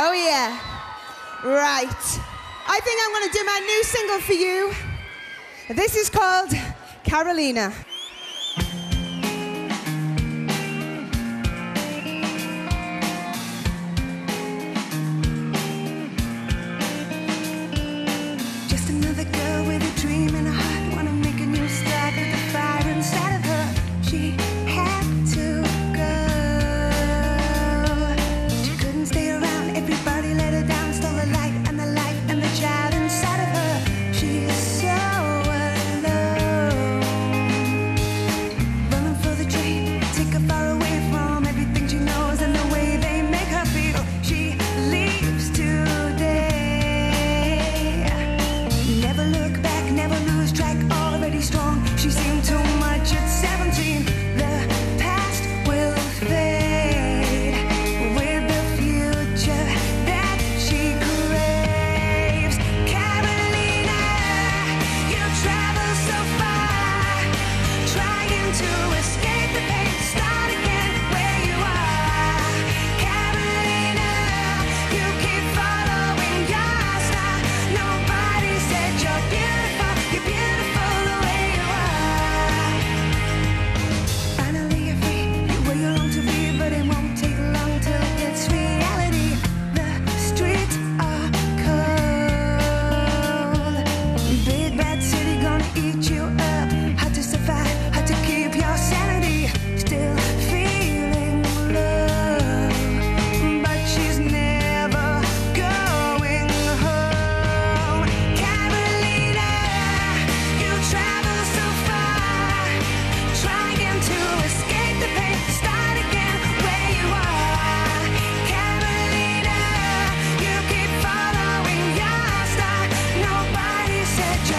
Oh, yeah. Right. I think I'm going to do my new single for you. This is called Carolyna.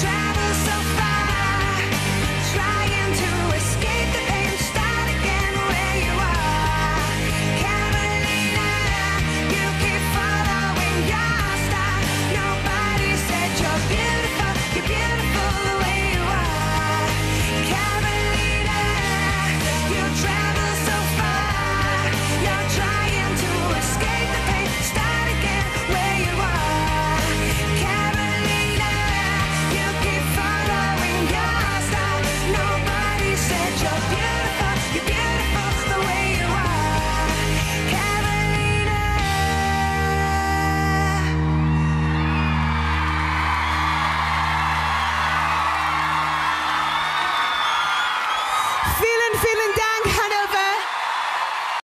travel so far.